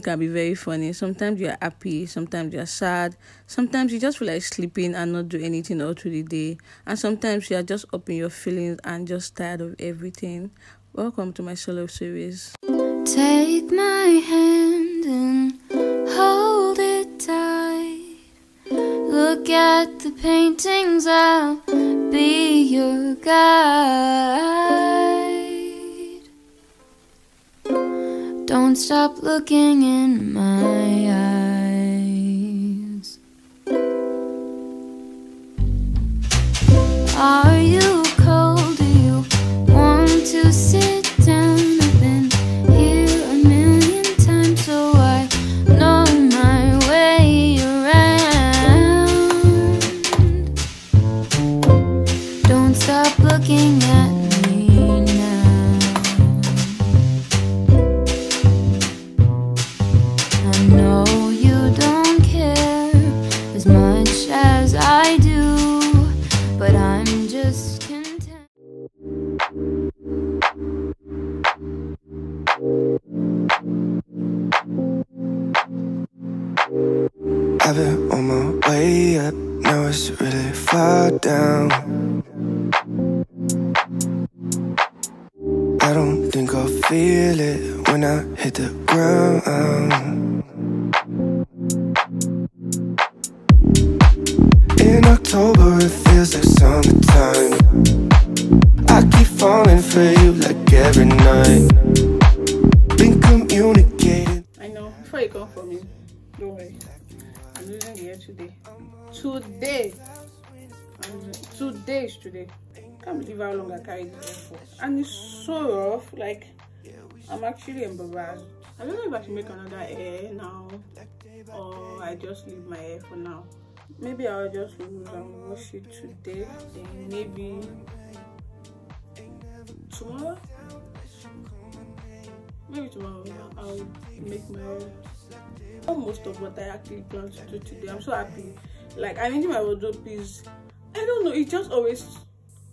can be very funny. Sometimes you're happy, sometimes you're sad, sometimes you just feel like sleeping and not do anything all through the day, and sometimes you're just up in your feelings and just tired of everything. Welcome to my solo series. Take my hand and hold it tight. Look at the paintings, I'll be your guide. Don't stop looking in my eyes. Are feel it when I hit the ground. In October, it feels like summertime. I keep falling for you like every night. Been communicating. I know. Before you come for me, don't worry. I'm losing the hair today. Today. Two days today. Can't believe how long I carried this for. And it's so rough. Like, I'm actually embarrassed. I don't know if I should make another hair now or I just leave my hair for now. Maybe I'll just lose and wash it today. Then maybe tomorrow. Maybe tomorrow I'll make my hair most of what I actually plan to do today. I'm so happy. Like arranging my wardrobe is I don't know, it's just always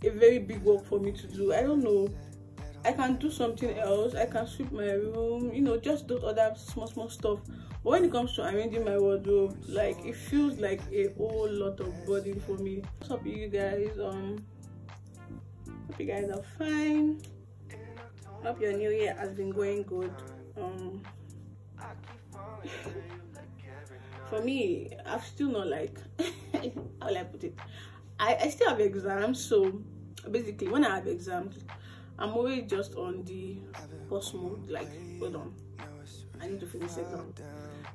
a very big work for me to do. I don't know. I can do something else. I can sweep my room, you know, just do other small small stuff. But when it comes to arranging my wardrobe, like it feels like a whole lot of burden for me. What's up you guys? Um hope you guys are fine. Hope your new year has been going good. Um for me, I've still not like how will I put it? I, I still have exams, so basically when I have exams, I'm always just on the pause mode, like hold on. I need to finish exam.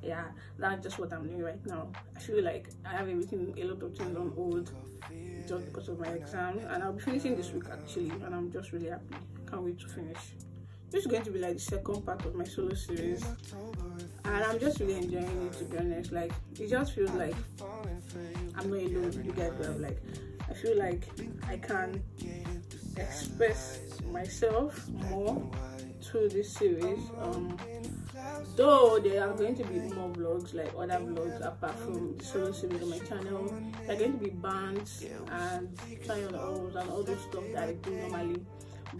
Yeah, that's just what I'm doing right now. I feel like I have everything a lot of things on hold just because of my exam and I'll be finishing this week actually and I'm just really happy. Can't wait to finish. This is going to be like the second part of my solo series and I'm just really enjoying it to be honest. Like it just feels like I'm not alone. You guys are like I feel like I can express myself more through this series. Um though there are going to be more vlogs like other vlogs apart from the solo series on my channel. There are going to be bands and hauls and all those stuff that I do normally.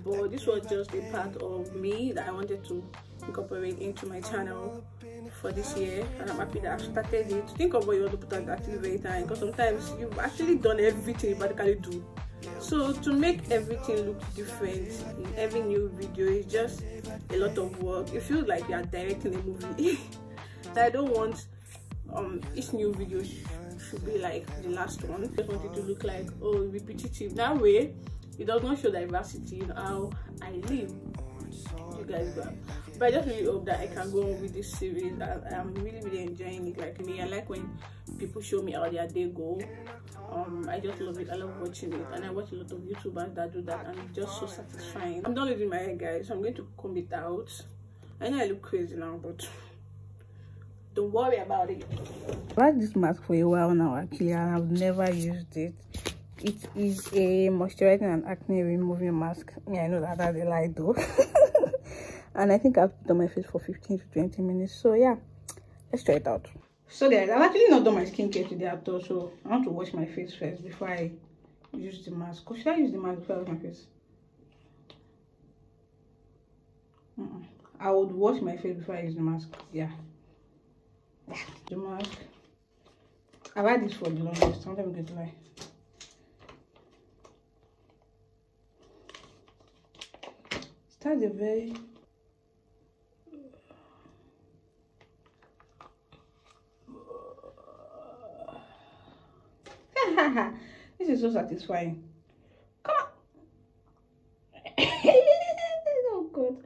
But this was just a part of me that I wanted to incorporate into my channel for this year and I'm happy that I've started it. Think of what you want to put at very time because sometimes you've actually done everything you practically do. So to make everything look different in every new video is just a lot of work. It feels like you are directing a movie. I don't want um each new video should be like the last one. I just want it to look like oh repetitive. That way it does not show diversity in how I live. You guys but I just really hope that I can go on with this series. I, I'm really, really enjoying it. Like me, I like when people show me how their day go. Um, I just love it. I love watching it, and I watch a lot of YouTubers that do that, and it's just so satisfying. I'm done losing my hair, guys. So I'm going to comb it out. I know I look crazy now, but don't worry about it. I've had this mask for a while now, actually, and I've never used it. It is a moisturizing and acne removing mask. Yeah, I know that that's a lie though. and I think I've done my face for 15 to 20 minutes. So yeah, let's try it out. So guys, I've actually not done my skincare today at all. So I want to wash my face first before I use the mask. Or should I use the mask before I wash my face? Mm -mm. I would wash my face before I use the mask. Yeah, The mask. I've had this for the longest. Sometimes I'm not going to lie. Start a very this is so satisfying. Come on. oh god.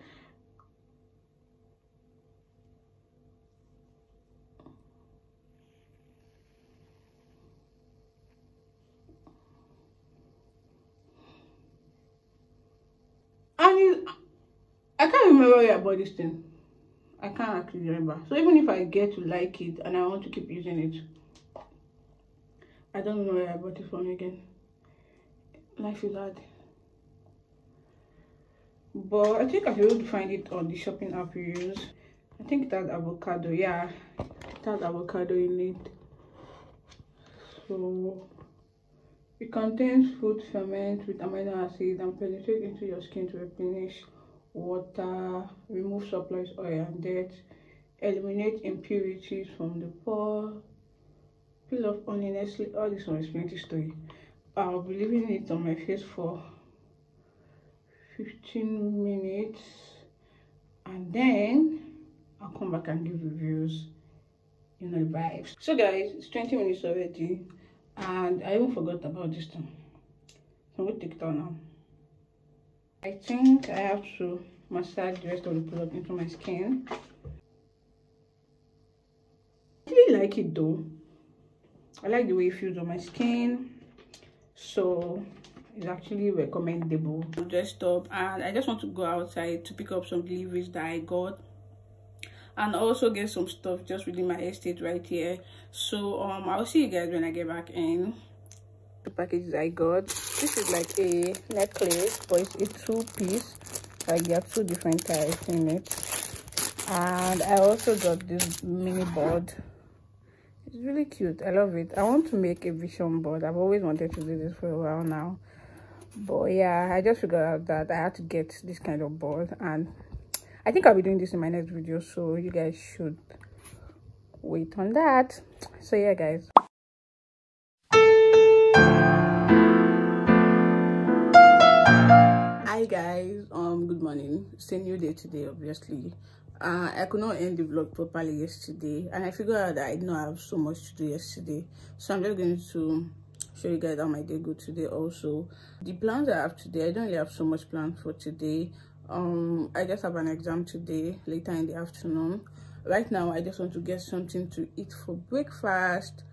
And I can't remember about this thing. I can't actually remember. So even if I get to like it and I want to keep using it, I don't know where I bought it from again. Life is hard. But I think I should able to find it on the shopping app you use. I think it has avocado. Yeah, it has avocado in it. So it contains food ferment with amino acids and penetrate into your skin to replenish water, remove surplus oil and dirt, eliminate impurities from the pore, peel off honestly all this one is plenty story. I'll be leaving it on my face for 15 minutes and then i'll come back and give reviews you know the vibes. So guys it's 20 minutes already and i even forgot about this thing. So gonna take it out now. I think i have to massage the rest of the product into my skin. I really like it though I like the way it feels on my skin. So it's actually recommendable I'm dressed up. And I just want to go outside to pick up some deliveries that I got. And also get some stuff just within my estate right here. So um I'll see you guys when I get back in. The packages I got. This is like a necklace but it's a two piece like there are two different types in it. And I also got this mini board it's really cute. I love it. I want to make a vision board. I've always wanted to do this for a while now. But yeah i just figured out that i had to get this kind of board. And i think i'll be doing this in my next video so you guys should wait on that. So yeah guys. Hi guys. Um good morning. It's a new day today obviously uh, I could not end the vlog properly yesterday and I figured out that I did not have so much to do yesterday. So I'm just going to show you guys how my day go today also. The plans I have today I don't really have so much planned for today. Um I just have an exam today later in the afternoon. Right now I just want to get something to eat for breakfast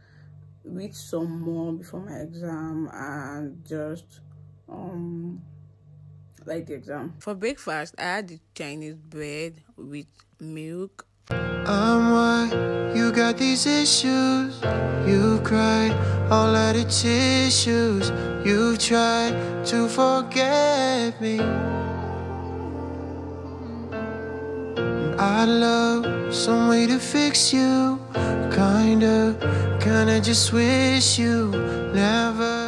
read some more before my exam and just um like the exam. For breakfast, I had the Chinese bread with milk. I'm why you got these issues. You cried all of the tissues. You tried to forget me. I love some way to fix you. Kinda, kinda just wish you never